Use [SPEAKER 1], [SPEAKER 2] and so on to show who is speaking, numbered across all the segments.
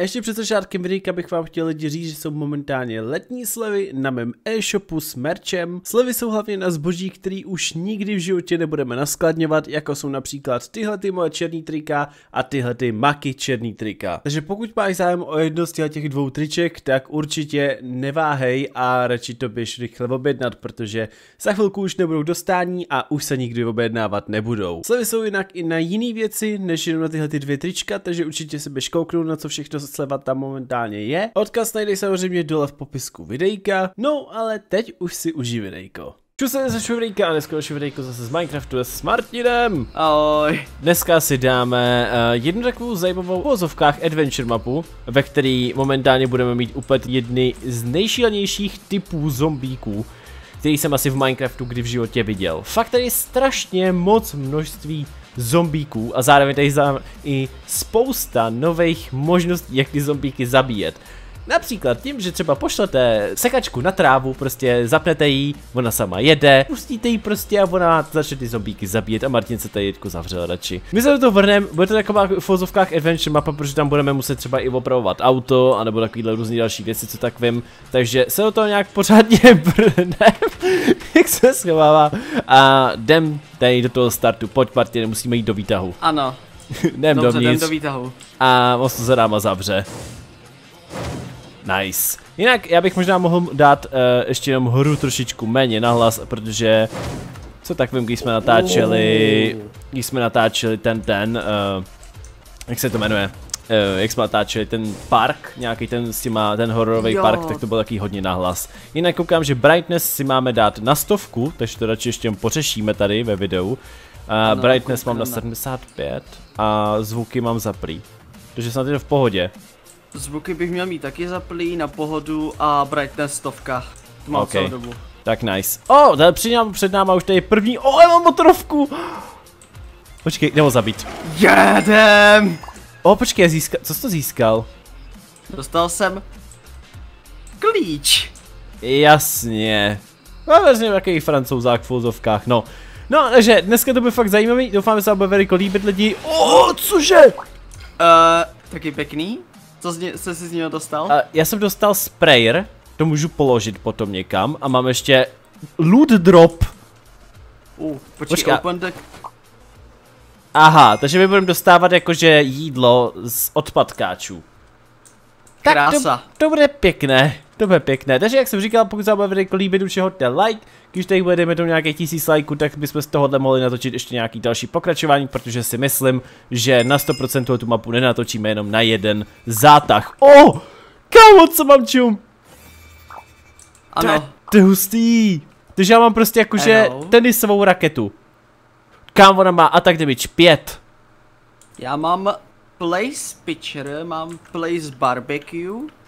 [SPEAKER 1] Ještě před začátkem videa bych vám chtěl lidi říct, že jsou momentálně letní slevy na mém e-shopu s merchem. Slevy jsou hlavně na zboží, který už nikdy v životě nebudeme naskladňovat, jako jsou například tyhle ty moje černý trika a tyhle ty maky černý trika. Takže pokud máš zájem o jedno z těch dvou triček, tak určitě neváhej a radši to běž rychle objednat, protože za chvilku už nebudou dostání a už se nikdy objednávat nebudou. Slevy jsou jinak i na jiné věci, než jenom na tyhle ty dvě trička, takže určitě se běž kouknout na co všechno sleva tam momentálně je. Odkaz najdeš samozřejmě dole v popisku videjka, no ale teď už si užij videjko. Čus se videjka a dneska další videjko zase z Minecraftu s Martinem.
[SPEAKER 2] Ahoj.
[SPEAKER 1] Dneska si dáme uh, jednu takovou zajímavou v vozovkách adventure mapu, ve který momentálně budeme mít úplně jedny z nejšílenějších typů zombíků, který jsem asi v Minecraftu kdy v životě viděl. Fakt tady je strašně moc množství zombíků a zároveň tady i spousta nových možností, jak ty zombíky zabíjet. Například tím, že třeba pošlete sekačku na trávu, prostě zapnete jí, ona sama jede, pustíte jí prostě a ona začne ty zombíky zabíjet a Martin se tady jedku zavřel radši. My se do toho vrhneme, bude to taková v fozovkách adventure mapa, protože tam budeme muset třeba i opravovat auto, anebo takovýhle různý další věci, co tak vím. Takže se do toho nějak pořádně vrhneme, jak se schovává a jdem tady do toho startu, pojď Martin, musíme jít do výtahu.
[SPEAKER 2] Ano.
[SPEAKER 1] jdem
[SPEAKER 2] Dobře,
[SPEAKER 1] dovnitř.
[SPEAKER 2] jdem do výtahu.
[SPEAKER 1] A moc to za náma zavře. Nice. Jinak já bych možná mohl dát uh, ještě jenom hru trošičku méně nahlas, protože co tak vím, když jsme natáčeli, když jsme natáčeli ten ten, uh, jak se to jmenuje, uh, jak jsme natáčeli ten park, nějaký ten s těma, ten hororový park, tak to bylo taky hodně nahlas. Jinak koukám, že brightness si máme dát na stovku, takže to radši ještě pořešíme tady ve videu. Uh,
[SPEAKER 2] ano,
[SPEAKER 1] brightness mám na
[SPEAKER 2] koukám.
[SPEAKER 1] 75 a zvuky mám zaprý. Takže snad je to v pohodě.
[SPEAKER 2] Zvuky bych měl mít taky zaplý na pohodu a brightness stovka. To mám
[SPEAKER 1] Ok.
[SPEAKER 2] celou dobu.
[SPEAKER 1] Tak nice. O, oh, tady před náma, před náma už tady je první. O, oh, já mám motorovku. Počkej, nebo zabít.
[SPEAKER 2] Jedem!
[SPEAKER 1] O, oh, počkej, získal, co jsi to získal?
[SPEAKER 2] Dostal jsem klíč.
[SPEAKER 1] Jasně. No, vezměme takový francouzák v fouzovkách, no. No, takže dneska to bude fakt zajímavý, doufám, že se vám bude veliko líbit lidi. O, oh, cože?
[SPEAKER 2] Uh, taky pěkný. Co, z ně, jsi z něho dostal?
[SPEAKER 1] A já jsem dostal sprayer, to můžu položit potom někam a mám ještě loot drop.
[SPEAKER 2] Uh, počkej,
[SPEAKER 1] počkej, a-
[SPEAKER 2] open the...
[SPEAKER 1] Aha, takže my budeme dostávat jakože jídlo z odpadkáčů. Tak
[SPEAKER 2] Krása.
[SPEAKER 1] To, to bude pěkné, to bude pěkné. Takže jak jsem říkal, pokud se vám bude líbit, určitě hoďte like. Když tady bude, dejme tomu nějakých tisíc lajků, tak bychom z tohohle mohli natočit ještě nějaký další pokračování, protože si myslím, že na 100% tu mapu nenatočíme jenom na jeden zátah. O! Oh, kámo, co mám čum?
[SPEAKER 2] Ano.
[SPEAKER 1] to je hustý. Takže já mám prostě jakože tenisovou raketu. Kam ona má attack damage 5.
[SPEAKER 2] Já mám place pitcher, mám place barbecue.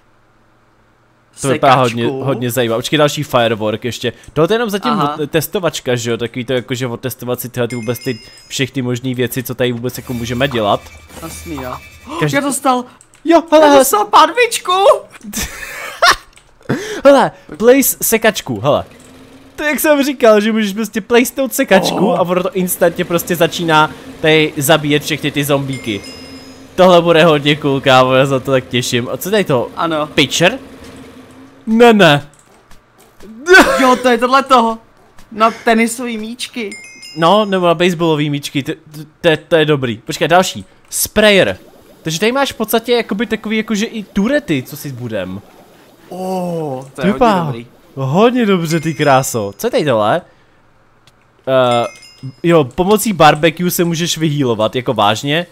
[SPEAKER 1] To vypadá hodně, hodně zajímavé. Počkej, další firework ještě. Tohle je jenom zatím
[SPEAKER 2] Aha.
[SPEAKER 1] od- testovačka, že jo? Takový to jakože otestovat si tyhle ty vůbec ty všechny možné věci, co tady vůbec jako můžeme dělat.
[SPEAKER 2] Jasný, jo.
[SPEAKER 1] Každý-
[SPEAKER 2] Já dostal,
[SPEAKER 1] Jo, hele,
[SPEAKER 2] já dostal padvičku!
[SPEAKER 1] hele, place sekačku, hele. To jak jsem říkal, že můžeš prostě placenout sekačku
[SPEAKER 2] Oh.
[SPEAKER 1] a ono to instantně prostě začíná tady zabíjet všechny ty zombíky. Tohle bude hodně cool, kámo, já se na to tak těším. A co tady to?
[SPEAKER 2] Ano.
[SPEAKER 1] Pitcher? Ne, ne.
[SPEAKER 2] Jo, to je tohle toho. Na tenisový míčky.
[SPEAKER 1] No, nebo na baseballový míčky, to, je- to je dobrý. Počkej, další. Sprayer. Takže tady máš v podstatě jakoby takový jakože i turety, co si budem.
[SPEAKER 2] Oh, to je hodně dobrý.
[SPEAKER 1] hodně dobře, ty kráso. Co je tady tohle? Uh, jo, pomocí barbecue se můžeš vyhýlovat, jako vážně.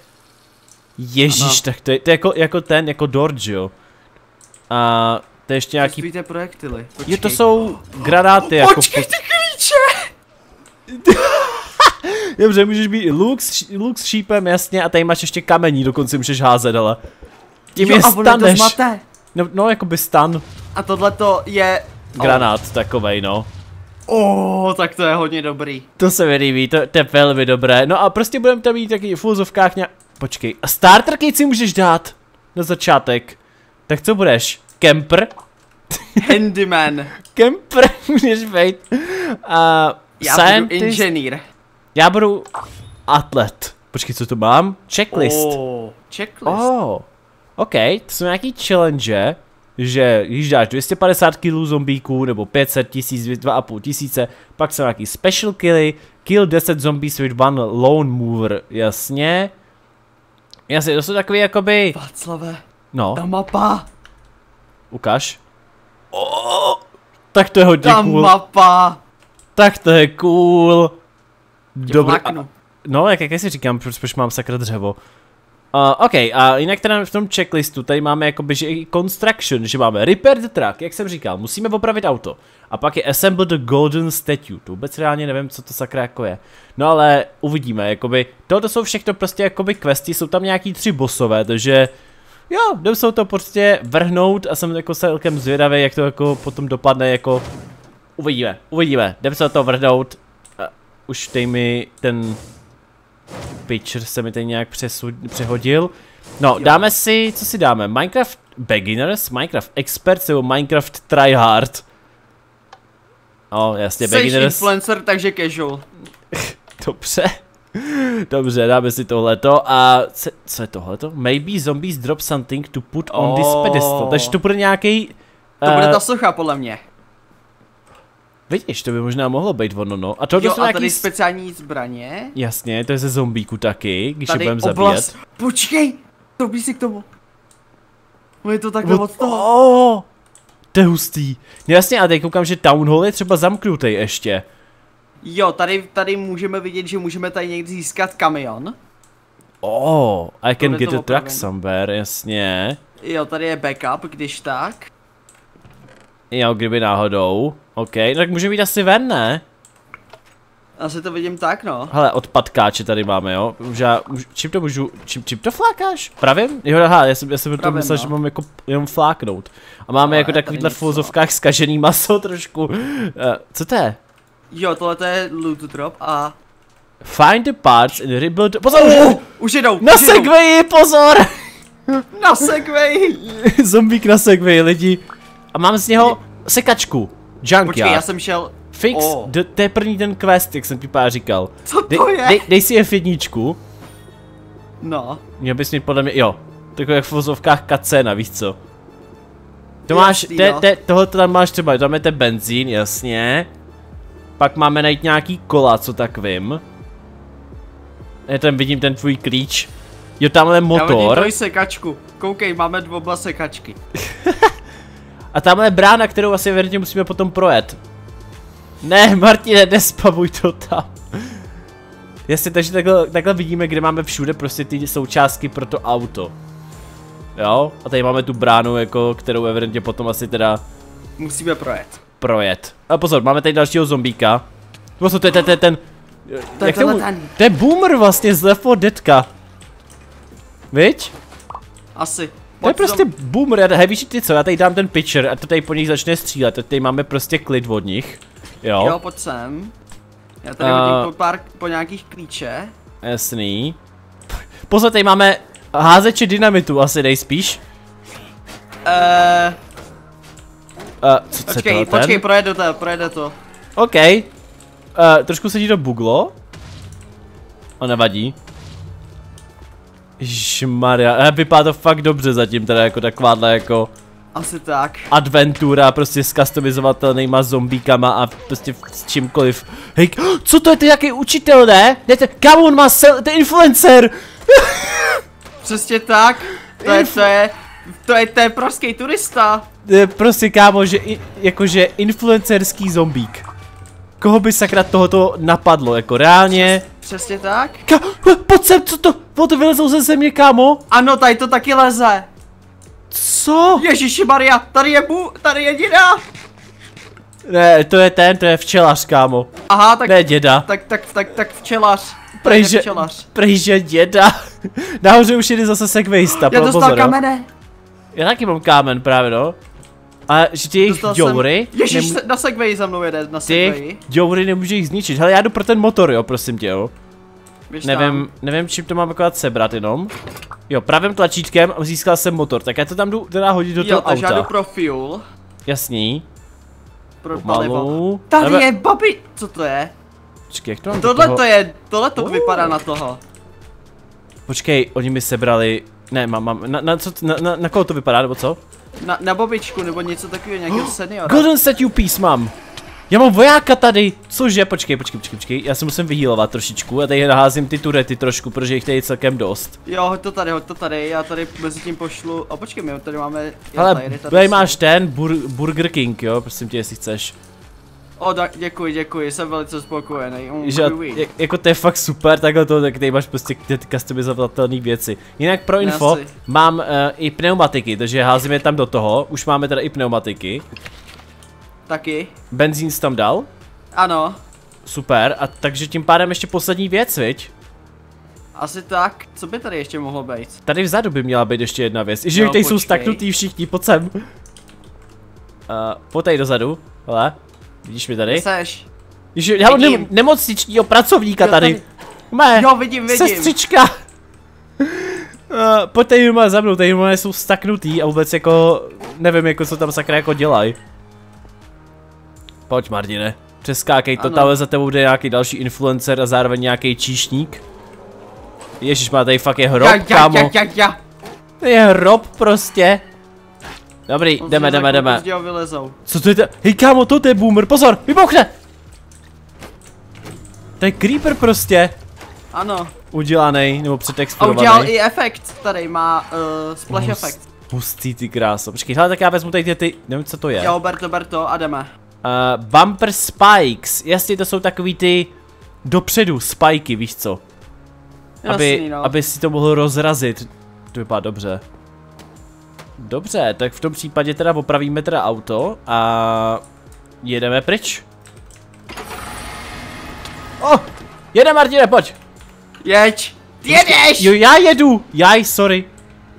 [SPEAKER 1] Ježíš, tak to je, to je jako, jako ten, jako Dorge, jo. A to je ještě nějaký...
[SPEAKER 2] Testujíte projektily.
[SPEAKER 1] Jo, to jsou granáty, jako...
[SPEAKER 2] Počkej, ty klíče!
[SPEAKER 1] Dobře, můžeš být i luk, s luk s šípem, jasně, a tady máš ještě kamení, dokonce můžeš házet, ale. Tím
[SPEAKER 2] jo,
[SPEAKER 1] je
[SPEAKER 2] to
[SPEAKER 1] staneš. No, no, jako by stan.
[SPEAKER 2] A tohle to je...
[SPEAKER 1] Granát oh. takovej, no.
[SPEAKER 2] Oh, tak to je hodně dobrý.
[SPEAKER 1] To se mi líbí, to, to je velmi dobré. No a prostě budeme tam mít taky v fulzovkách nějak... Počkej, a starter si můžeš dát na začátek. Tak co budeš? Kemper?
[SPEAKER 2] Handyman.
[SPEAKER 1] Kemper můžeš být. A
[SPEAKER 2] Já budu
[SPEAKER 1] scientist?
[SPEAKER 2] inženýr.
[SPEAKER 1] Já budu atlet. Počkej, co tu mám? Checklist.
[SPEAKER 2] Oh, checklist.
[SPEAKER 1] Oh. OK, to jsou nějaký challenge, že když dáš 250 kg zombíků, nebo 500 tisíc, 2,5 tisíce, pak jsou nějaký special killy, kill 10 zombies with one lone mover, jasně. Jasně, to jsou takový jakoby,
[SPEAKER 2] Václave,
[SPEAKER 1] no,
[SPEAKER 2] ta mapa,
[SPEAKER 1] ukaž. Oh, tak to je hodně
[SPEAKER 2] ta
[SPEAKER 1] cool,
[SPEAKER 2] mapa.
[SPEAKER 1] tak to je cool. Dobrý, no, jak, jak si říkám, proč, proč mám sakra dřevo. Uh, OK, a jinak teda v tom checklistu tady máme jakoby, že i construction, že máme repair the truck, jak jsem říkal, musíme opravit auto. A pak je assemble the golden statue, to vůbec reálně nevím, co to sakra jako je. No ale uvidíme, jakoby, tohle jsou všechno prostě jakoby questy, jsou tam nějaký tři bossové, takže jo, jdem se to prostě vrhnout a jsem jako celkem zvědavý, jak to jako potom dopadne, jako uvidíme, uvidíme, jdem se to vrhnout. Uh, už dej mi ten picture se mi tady nějak přesu, přehodil. No,
[SPEAKER 2] Jo.
[SPEAKER 1] dáme si, co si dáme? Minecraft Beginners, Minecraft Experts nebo Minecraft Tryhard? O, jasně,
[SPEAKER 2] Jsi
[SPEAKER 1] Beginners.
[SPEAKER 2] influencer, takže casual.
[SPEAKER 1] Dobře. Dobře, dáme si tohleto a co, co je tohleto? Maybe zombies drop something to put on this
[SPEAKER 2] Oh.
[SPEAKER 1] pedestal. Takže to bude nějaký.
[SPEAKER 2] To bude
[SPEAKER 1] eh,
[SPEAKER 2] ta socha, podle mě.
[SPEAKER 1] Vidíš, to by možná mohlo být ono, no. A tohle
[SPEAKER 2] Jo,
[SPEAKER 1] jsou
[SPEAKER 2] a
[SPEAKER 1] nějaký...
[SPEAKER 2] tady speciální zbraně.
[SPEAKER 1] Jasně, to je ze zombíku taky, když je
[SPEAKER 2] Tady
[SPEAKER 1] budeme zabíjet.
[SPEAKER 2] oblast. Počkej, to by si k tomu. No je to takhle
[SPEAKER 1] Od-
[SPEAKER 2] od toho.
[SPEAKER 1] Oh, to je hustý. No jasně, a teď koukám, že Town Hall je třeba zamknutý ještě.
[SPEAKER 2] Jo, tady, tady můžeme vidět, že můžeme tady někdy získat kamion.
[SPEAKER 1] Oh, I can get
[SPEAKER 2] to
[SPEAKER 1] a truck somewhere, jasně.
[SPEAKER 2] Jo, tady je backup, když tak.
[SPEAKER 1] Jo, kdyby náhodou. OK, no tak může být asi ven, ne?
[SPEAKER 2] Asi to vidím tak, no.
[SPEAKER 1] Hele, odpadkáče tady máme, jo. Já- můžu, čím to můžu, čím, čím to flákáš? Pravým? Jo, aha, já jsem, já jsem to
[SPEAKER 2] Pravým,
[SPEAKER 1] myslel,
[SPEAKER 2] no.
[SPEAKER 1] že mám jako jenom fláknout. A máme
[SPEAKER 2] Ale
[SPEAKER 1] jako takovýhle v filozofkách skažený maso trošku. Uh, co to je?
[SPEAKER 2] Jo, tohle to je loot drop a...
[SPEAKER 1] Find the parts and rebuild... Pozor,
[SPEAKER 2] Oh,
[SPEAKER 1] už,
[SPEAKER 2] už jedou,
[SPEAKER 1] na
[SPEAKER 2] už
[SPEAKER 1] segwayi, pozor!
[SPEAKER 2] Na segway!
[SPEAKER 1] Zombík na segway, lidi. A mám z něho sekačku.
[SPEAKER 2] Počkej, já
[SPEAKER 1] Junkyard.
[SPEAKER 2] jsem šel...
[SPEAKER 1] Fix,
[SPEAKER 2] Oh.
[SPEAKER 1] d- to je první ten quest, jak jsem ti pár říkal.
[SPEAKER 2] Co
[SPEAKER 1] Dej,
[SPEAKER 2] to je?
[SPEAKER 1] dej, dej si F1.
[SPEAKER 2] No.
[SPEAKER 1] Měl bys mít podle mě, jo. Takové jak v vozovkách kacena, víš co? To máš, te,
[SPEAKER 2] no.
[SPEAKER 1] te, tohle tam máš třeba, tam je ten benzín, jasně. Pak máme najít nějaký kola, co tak vím. Já tam vidím ten tvůj klíč. Jo, tamhle
[SPEAKER 2] Já vidím
[SPEAKER 1] motor.
[SPEAKER 2] sekačku. Koukej, máme dvobla sekačky.
[SPEAKER 1] A tamhle je brána, kterou asi věrně musíme potom projet. Ne, Martine, nespavuj to tam. Jasně, takže takhle, takhle vidíme, kde máme všude prostě ty součástky pro to auto. Jo, a tady máme tu bránu, jako, kterou evidentně potom asi teda
[SPEAKER 2] Musíme projet.
[SPEAKER 1] Projet. A pozor, máme tady dalšího zombíka. Pozor, to je ten, ten, ten,
[SPEAKER 2] To je
[SPEAKER 1] jak
[SPEAKER 2] tenhle ten.
[SPEAKER 1] to je boomer vlastně z Left 4 Deadka. Viď?
[SPEAKER 2] Asi.
[SPEAKER 1] To je prostě boomer, hej, víš ty co, já tady dám ten pitcher a to tady po nich začne střílet, a tady máme prostě klid od nich. Jo,
[SPEAKER 2] Jo, pojď sem. Já tady
[SPEAKER 1] A-
[SPEAKER 2] hodím po pár, po nějakých klíče.
[SPEAKER 1] jasný. Pozor, tady máme házeče dynamitu asi nejspíš.
[SPEAKER 2] Eee,
[SPEAKER 1] Uh, co, co
[SPEAKER 2] počkej,
[SPEAKER 1] tohle
[SPEAKER 2] počkej,
[SPEAKER 1] ten?
[SPEAKER 2] projede to, projede to.
[SPEAKER 1] OK. Uh, trošku se ti to buglo. A nevadí. Žmaria, eh, vypadá to fakt dobře zatím, teda jako takováhle jako
[SPEAKER 2] Asi tak.
[SPEAKER 1] adventura prostě s customizovatelnýma zombíkama a prostě s čímkoliv. Hej, co to je, to je jaký učitel, ne? Ne, to, kámo, on má sel, to je influencer!
[SPEAKER 2] Přesně tak. To je, to je, to je, to je pražský turista.
[SPEAKER 1] Prostě kámo, že jakože influencerský zombík. Koho by sakra tohoto napadlo, jako reálně?
[SPEAKER 2] Přesně tak.
[SPEAKER 1] Ka, pojď sem, co to? O, to vylezou ze země, kámo?
[SPEAKER 2] Ano, tady to taky leze.
[SPEAKER 1] Co?
[SPEAKER 2] Ježíši Maria, tady je bu, tady je děda.
[SPEAKER 1] Ne, to je ten, to je včelař, kámo.
[SPEAKER 2] Aha, tak,
[SPEAKER 1] Ne, děda.
[SPEAKER 2] tak, tak, tak, tak včelař. To
[SPEAKER 1] Prej,
[SPEAKER 2] je
[SPEAKER 1] že,
[SPEAKER 2] včelař.
[SPEAKER 1] prej, že děda. Nahoře už jde zase segwaysta,
[SPEAKER 2] Já dostal
[SPEAKER 1] pozor, jo. Já taky mám kámen právě, no. A že ty jejich joury,
[SPEAKER 2] jsem, Ježíš,
[SPEAKER 1] nemů-
[SPEAKER 2] se- na segway za mnou jede, na
[SPEAKER 1] ty
[SPEAKER 2] segway.
[SPEAKER 1] joury nemůže jich zničit. Hele, já jdu pro ten motor, jo, prosím tě, jo.
[SPEAKER 2] Běž
[SPEAKER 1] Nevím,
[SPEAKER 2] tam.
[SPEAKER 1] nevím, čím to mám akorát sebrat jenom. Jo, pravým tlačítkem získal jsem motor, tak já to tam jdu teda hodit do
[SPEAKER 2] Jo,
[SPEAKER 1] toho
[SPEAKER 2] takže já jdu
[SPEAKER 1] auta.
[SPEAKER 2] pro fuel,
[SPEAKER 1] Jasný.
[SPEAKER 2] pro palivo. Tady
[SPEAKER 1] Nebe-
[SPEAKER 2] je babi, co to je?
[SPEAKER 1] Počkej, jak to mám
[SPEAKER 2] Tohle
[SPEAKER 1] toho...
[SPEAKER 2] to je, tohle to
[SPEAKER 1] Uh.
[SPEAKER 2] vypadá na toho.
[SPEAKER 1] Počkej, oni mi sebrali Ne, mám, mám, na, na, co, na, na, na koho to vypadá, nebo co?
[SPEAKER 2] Na, na babičku nebo něco takového, nějakého seniora.
[SPEAKER 1] Golden Statue Piece mám. Já mám vojáka tady. Cože? Počkej, počkej, počkej, počkej. Já se musím vyhýlovat trošičku a tady naházím ty turety trošku, protože jich tady je celkem dost.
[SPEAKER 2] Jo, hoď to tady, hoď to tady, já tady mezi tím pošlu, a počkej, my tady máme...
[SPEAKER 1] Ale
[SPEAKER 2] tady,
[SPEAKER 1] tady máš ten bur, Burger King, jo, prosím tě, jestli chceš.
[SPEAKER 2] O, da, děkuji, děkuji, jsem velice spokojený. Um,
[SPEAKER 1] Že, jak, jako to je fakt super, takhle to, tak máš prostě ty customizovatelné věci. Jinak pro info,
[SPEAKER 2] Jasně.
[SPEAKER 1] mám uh, i pneumatiky, takže házím je tam do toho, už máme teda i pneumatiky.
[SPEAKER 2] Taky.
[SPEAKER 1] Benzín jsi tam dal,
[SPEAKER 2] Ano,
[SPEAKER 1] super, a takže tím pádem ještě poslední věc, viď?
[SPEAKER 2] asi tak. Co by tady ještě mohlo být?
[SPEAKER 1] Tady vzadu by měla být ještě jedna věc. Že
[SPEAKER 2] Jo,
[SPEAKER 1] tady jsou staknutý všichni, pojď sem. Uh, pojď tady dozadu, hele. Vidíš mě tady?
[SPEAKER 2] Seš.
[SPEAKER 1] Já mám nem nemocničního pracovníka
[SPEAKER 2] Jo,
[SPEAKER 1] tady. Mé,
[SPEAKER 2] Jo, vidím, vidím.
[SPEAKER 1] sestřička. Uh, pojď tady má za mnou, tady má jsou staknutý a vůbec jako, nevím jako co tam sakra jako dělají. Pojď Martine, přeskákej to, tam za tebou jde nějaký další influencer a zároveň nějaký číšník. Ježíš má tady fakt je hrob,
[SPEAKER 2] Ja, ja,
[SPEAKER 1] kámo.
[SPEAKER 2] ja, ja, ja.
[SPEAKER 1] To je hrob prostě. Dobrý,
[SPEAKER 2] On
[SPEAKER 1] jdeme, jdeme, jdeme.
[SPEAKER 2] vylezou.
[SPEAKER 1] Co to je to? Hej kámo, to je boomer, pozor, vybuchne! To je creeper prostě.
[SPEAKER 2] Ano.
[SPEAKER 1] Udělaný, nebo
[SPEAKER 2] A udělal
[SPEAKER 1] předexplorovaný.
[SPEAKER 2] i efekt, tady má uh, splash
[SPEAKER 1] Hust-
[SPEAKER 2] efekt.
[SPEAKER 1] Hustý ty kráso. Počkej, hele, tak já vezmu tady ty, ty nevím co to je.
[SPEAKER 2] Jo, ber to, ber to a jdeme.
[SPEAKER 1] Uh, bumper spikes, jasně to jsou takový ty dopředu spiky, víš co? aby,
[SPEAKER 2] Jasný, no.
[SPEAKER 1] aby si to mohl rozrazit. To vypadá dobře. Dobře, tak v tom případě teda opravíme teda auto a jedeme pryč. Oh, jede Martine, pojď.
[SPEAKER 2] Jeď! Ty jedeš!
[SPEAKER 1] Jo, já jedu, já sorry.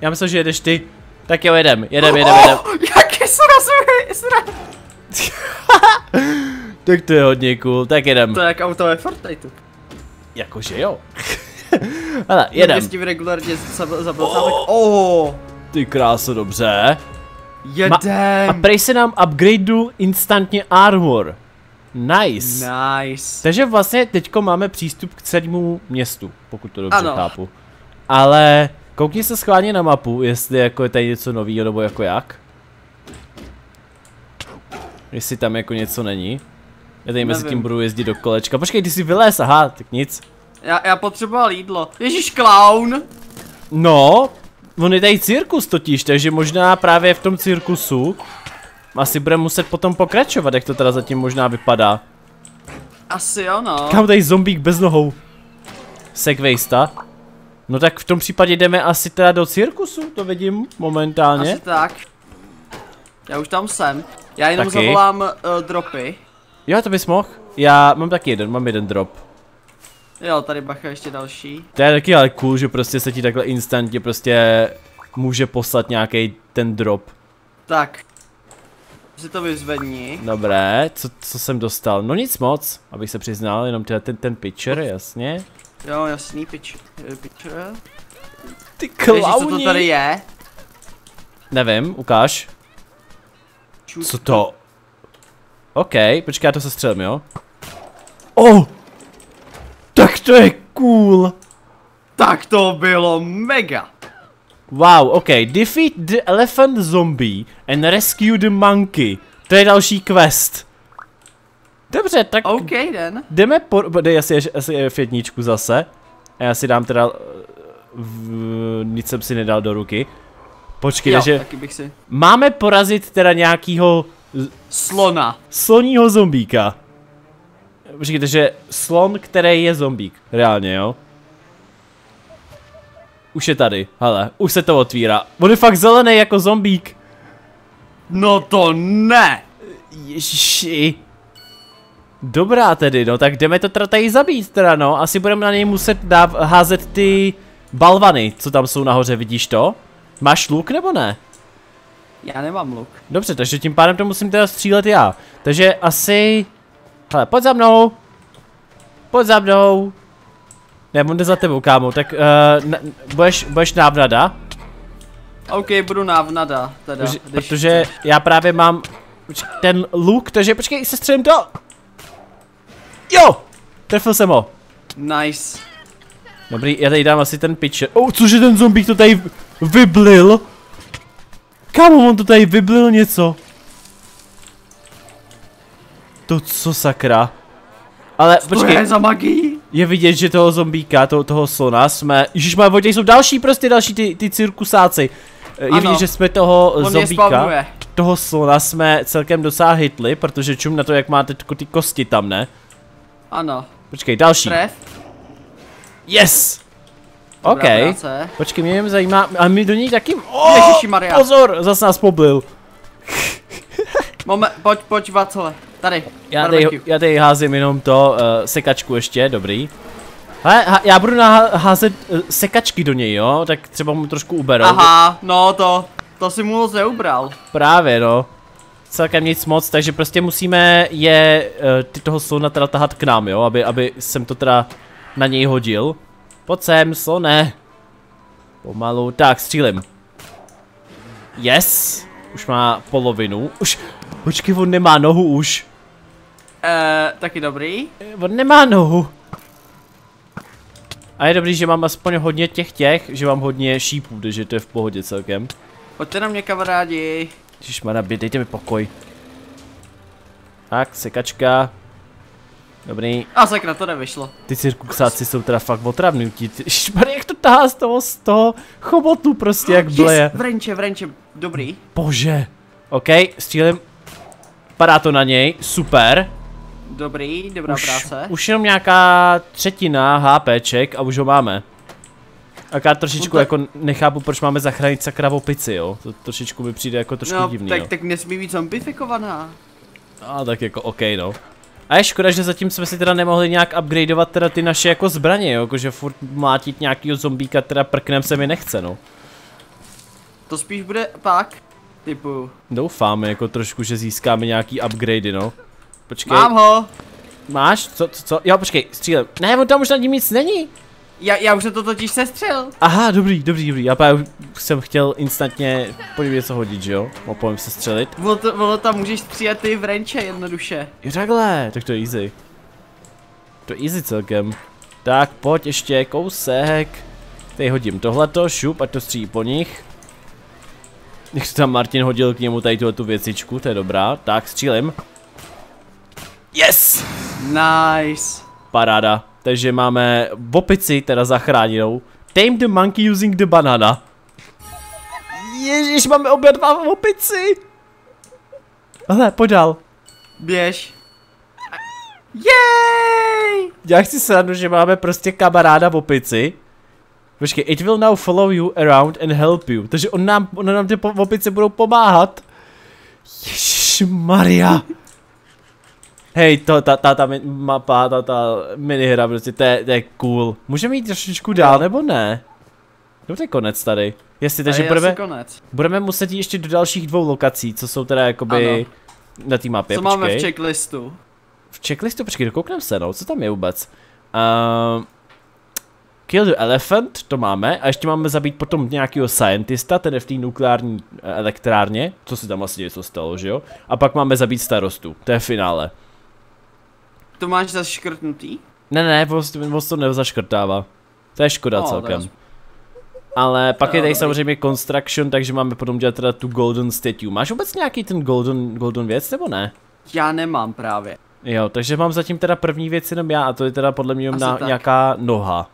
[SPEAKER 1] Já myslel, že jedeš ty. Tak jo, jedem, jedem, jedem, jedem.
[SPEAKER 2] Oh, jaký srazuje, sra...
[SPEAKER 1] Tak to je hodně cool, tak jedem.
[SPEAKER 2] To je jak auto ve Fortniteu.
[SPEAKER 1] Jakože jo. Hele, jedem.
[SPEAKER 2] Tím regulárně zabil oh. oh,
[SPEAKER 1] Ty kráso, dobře.
[SPEAKER 2] jedem.
[SPEAKER 1] A prej se nám upgradeu instantně armor. Nice.
[SPEAKER 2] Nice.
[SPEAKER 1] Takže vlastně teďko máme přístup k celému městu, pokud to dobře
[SPEAKER 2] Ano.
[SPEAKER 1] chápu. Ale koukni se schválně na mapu, jestli jako je tady něco novýho nebo jako jak. Jestli tam jako něco není. Já tady mezi tím budu jezdit do kolečka. Počkej, ty jsi vylez, aha, tak nic.
[SPEAKER 2] Já, já potřeboval jídlo. Ježíš, clown.
[SPEAKER 1] No, on je tady cirkus totiž, takže možná právě v tom cirkusu asi budeme muset potom pokračovat, jak to teda zatím možná vypadá.
[SPEAKER 2] Asi jo, no.
[SPEAKER 1] Kam tady zombík bez nohou? Segwaysta. No tak v tom případě jdeme asi teda do cirkusu, to vidím momentálně.
[SPEAKER 2] Asi tak. Já už tam jsem. Já jenom
[SPEAKER 1] Taky.
[SPEAKER 2] zavolám uh, dropy.
[SPEAKER 1] Jo, to bys mohl. Já mám taky jeden, mám jeden drop.
[SPEAKER 2] Jo, tady bacha ještě další.
[SPEAKER 1] To je taky ale cool, že prostě se ti takhle instantně prostě může poslat nějaký ten drop.
[SPEAKER 2] Tak. Si to vyzvedni.
[SPEAKER 1] Dobré, co, co jsem dostal? No nic moc, abych se přiznal, jenom teda ten, ten pitcher, jasně.
[SPEAKER 2] Jo, jasný, pitch, eh, pitcher.
[SPEAKER 1] Ty
[SPEAKER 2] Ježíš, co to tady je?
[SPEAKER 1] Nevím, ukáž.
[SPEAKER 2] Čut.
[SPEAKER 1] Co to? OK, počkej, já to se střelím, jo? Oh! Tak to je cool!
[SPEAKER 2] Tak to bylo mega.
[SPEAKER 1] Wow, OK, defeat the elephant zombie and rescue the monkey. To je další quest. Dobře, tak
[SPEAKER 2] OK, den.
[SPEAKER 1] jdeme po... Dej asi, asi F1 zase. A já si dám teda... V, nic jsem si nedal do ruky. Počkej,
[SPEAKER 2] Jo,
[SPEAKER 1] takže
[SPEAKER 2] taky bych si.
[SPEAKER 1] máme porazit teda nějakýho
[SPEAKER 2] Slona.
[SPEAKER 1] sloního zombíka. Počkej, takže slon, který je zombík. Reálně, jo? Už je tady, hele, už se to otvírá. On je fakt zelený jako zombík.
[SPEAKER 2] No to ne.
[SPEAKER 1] Ježiši. Dobrá tedy, no tak jdeme to teda tady zabít teda no. Asi budeme na něj muset dáv, házet ty balvany, co tam jsou nahoře, vidíš to? Máš luk nebo ne?
[SPEAKER 2] Já nemám luk.
[SPEAKER 1] Dobře, takže tím pádem to musím teda střílet já. Takže asi... Hele, pojď za mnou. Pojď za mnou. Ne, on jde za tebou, kámo, tak uh, na, budeš, budeš návnada,
[SPEAKER 2] OK, budu návnada, teda.
[SPEAKER 1] protože, protože já právě mám ten luk, takže počkej, se střelím to. Jo! Trefil jsem ho.
[SPEAKER 2] Nice.
[SPEAKER 1] Dobrý, já tady dám asi ten pitcher. Oh, cože ten zombík to tady vyblil. Kámo, on to tady vyblil něco. To co sakra. Ale
[SPEAKER 2] To
[SPEAKER 1] počkej,
[SPEAKER 2] je za magii.
[SPEAKER 1] je vidět, že toho zombíka, toho, toho slona jsme... Ježiš, má vodě jsou další prostě další ty, ty cirkusáci. Je
[SPEAKER 2] Ano.
[SPEAKER 1] vidět, že jsme toho
[SPEAKER 2] On
[SPEAKER 1] zombíka, toho slona jsme celkem docela hitli, protože čum na to, jak máte ty, kosti tam, ne?
[SPEAKER 2] Ano.
[SPEAKER 1] Počkej, další.
[SPEAKER 2] Tref.
[SPEAKER 1] Yes!
[SPEAKER 2] Dobrá
[SPEAKER 1] OK.
[SPEAKER 2] práce.
[SPEAKER 1] Počkej, mě jen zajímá, a my do něj taky... Oh,
[SPEAKER 2] Ježišimarja.
[SPEAKER 1] Pozor, zas nás poblil.
[SPEAKER 2] Moment, pojď, pojď Vacele. Tady.
[SPEAKER 1] Já tady, já tady házím jenom to, uh, sekačku ještě, dobrý. Hele, ha, já budu házet uh, sekačky do něj, jo? Tak třeba mu trošku uberou.
[SPEAKER 2] Aha, no to, to si mu moc neubral.
[SPEAKER 1] Právě, no. Celkem nic moc, takže prostě musíme je, uh, ty toho slona teda tahat k nám, jo? Aby, aby jsem to teda na něj hodil. Pojď sem, slone. Pomalu, tak, střílim. Yes. Už má polovinu. Už, počkej, on nemá nohu už.
[SPEAKER 2] Eh, taky dobrý.
[SPEAKER 1] On nemá nohu. A je dobrý, že mám aspoň hodně těch těch, že mám hodně šípů, takže to je v pohodě celkem.
[SPEAKER 2] Pojďte na mě kamarádi.
[SPEAKER 1] Ježišmarja, dejte mi pokoj. Tak, sekačka. Dobrý.
[SPEAKER 2] A sakra, to nevyšlo.
[SPEAKER 1] Ty cirkusáci jsou teda fakt. Ty- Ježišmarja, jak to tahá z toho, z toho chobotu prostě, jak bleje.
[SPEAKER 2] Yes, vrenče, vrenče, dobrý.
[SPEAKER 1] Bože. OK, střílím. Padá to na něj, super.
[SPEAKER 2] Dobrý, dobrá
[SPEAKER 1] Už,
[SPEAKER 2] práce.
[SPEAKER 1] už jenom nějaká třetina HPček a už ho máme. Tak já trošičku
[SPEAKER 2] No
[SPEAKER 1] jako nechápu, proč máme zachránit sakra opici, jo. To trošičku mi přijde jako trošku
[SPEAKER 2] no,
[SPEAKER 1] divný,
[SPEAKER 2] tak,
[SPEAKER 1] jo.
[SPEAKER 2] tak nesmí být zombifikovaná.
[SPEAKER 1] A tak jako OK, no. A je škoda, že zatím jsme si teda nemohli nějak upgradeovat teda ty naše jako zbraně, jo, jakože furt mlátit nějakýho zombíka teda prknem se mi nechce, no.
[SPEAKER 2] To spíš bude pak, typu.
[SPEAKER 1] Doufáme jako trošku, že získáme nějaký upgradey, no. Počkej,
[SPEAKER 2] Mám ho!
[SPEAKER 1] máš? Co, co, co? Jo, počkej, střílem. Ne, on tam už nad ním nic není.
[SPEAKER 2] Já, já už jsem to totiž sestřel.
[SPEAKER 1] Aha, dobrý, dobrý, dobrý. Já právě jsem chtěl instantně po něm něco hodit, že jo? Opojím se střelit.
[SPEAKER 2] Ono, to, ono tam můžeš střílet ty vrenče jednoduše.
[SPEAKER 1] Jo, takhle, tak to je easy. To je easy celkem. Tak, pojď ještě, kousek. Tady hodím tohleto, šup, ať to střílí po nich. Jak to tam Martin hodil k němu tady tuhle tu věcičku, to je dobrá. Tak, střílim. Yes!
[SPEAKER 2] Nice.
[SPEAKER 1] Paráda. Takže máme opici, teda zachráněnou. Tame the monkey using the banana. Ježíš, máme obě dva opici. Hele, pojď dál.
[SPEAKER 2] Běž. Jej!
[SPEAKER 1] Já chci srandu, že máme prostě kamaráda v opici. Počkej, it will now follow you around and help you. Takže on nám, on nám ty opice budou pomáhat. Maria. Hej, to, ta, ta, ta mapa, ta, ta minihra, prostě, to je, to je cool. Můžeme jít trošičku dál, nebo ne? No to je konec tady. Jestli, takže budeme,
[SPEAKER 2] asi konec.
[SPEAKER 1] budeme muset jít ještě do dalších dvou lokací, co jsou teda jakoby na té mapě,
[SPEAKER 2] Co
[SPEAKER 1] počkej.
[SPEAKER 2] máme v checklistu?
[SPEAKER 1] V checklistu, počkej, dokouknem se, no, co tam je vůbec? Uh, kill the elephant, to máme, a ještě máme zabít potom nějakého scientista, ten je v té nukleární eh, elektrárně, co se tam vlastně něco stalo, že jo? A pak máme zabít starostu, to je finále.
[SPEAKER 2] To máš zaškrtnutý?
[SPEAKER 1] Ne, ne, ne, voz, voz to nezaškrtává. To je škoda
[SPEAKER 2] No,
[SPEAKER 1] celkem. Ale pak
[SPEAKER 2] Jo,
[SPEAKER 1] je tady
[SPEAKER 2] dobrý.
[SPEAKER 1] samozřejmě construction, takže máme potom dělat teda tu golden statue. Máš vůbec nějaký ten golden, golden věc, nebo ne?
[SPEAKER 2] Já nemám právě.
[SPEAKER 1] Jo, takže mám zatím teda první věc jenom já a to je teda podle mě na, nějaká noha.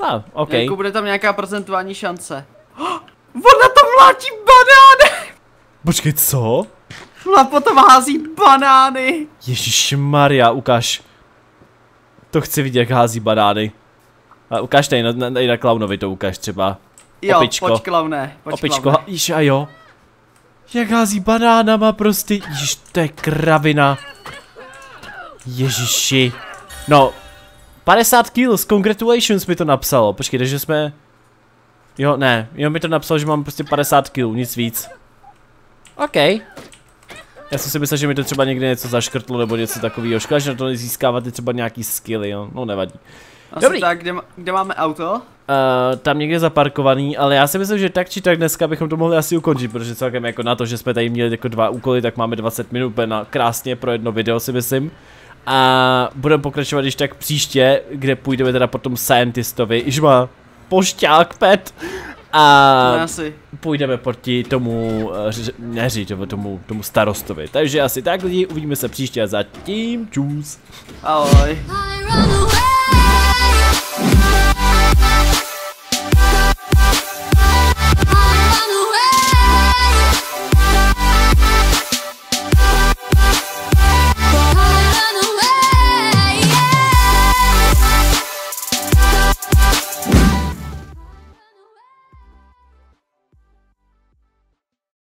[SPEAKER 1] A, ah, OK.
[SPEAKER 2] Jako bude tam nějaká procentuální šance. Ona to mlátí banány!
[SPEAKER 1] Počkej, co?
[SPEAKER 2] Ona potom hází banány!
[SPEAKER 1] Ježíš Maria, ukaž. To chci vidět, jak hází banány. A ukaž tady na, na, tady na klaunovi to ukaž třeba.
[SPEAKER 2] Jo,
[SPEAKER 1] Opičko.
[SPEAKER 2] pojď klaune, pojď
[SPEAKER 1] Opičko,
[SPEAKER 2] klaune.
[SPEAKER 1] již a jo. Jak hází banánama prostě, již to je kravina. Ježiši. No, 50 kills, congratulations mi to napsalo. Počkej, takže jsme... Jo, ne, jo mi to napsalo, že mám prostě 50 kilů, nic víc. OK. Já jsem si myslel, že mi to třeba někde něco zaškrtlo nebo něco takového. Škoda, že na to nezískáváte třeba nějaký skilly, jo. No nevadí.
[SPEAKER 2] Asi
[SPEAKER 1] Dobrý.
[SPEAKER 2] tak, kde, kde máme auto?
[SPEAKER 1] Uh, tam někde zaparkovaný, ale já si myslím, že tak či tak dneska bychom to mohli asi ukončit, protože celkem jako na to, že jsme tady měli jako dva úkoly, tak máme 20 minut na krásně pro jedno video si myslím. A budeme pokračovat když tak příště, kde půjdeme teda po tom scientistovi. Ižma, pošťák pet. A
[SPEAKER 2] asi.
[SPEAKER 1] půjdeme proti tomu eh, neři, tomu, tomu, starostovi. Takže asi tak lidi, uvidíme se příště a zatím čus.
[SPEAKER 2] Ahoj.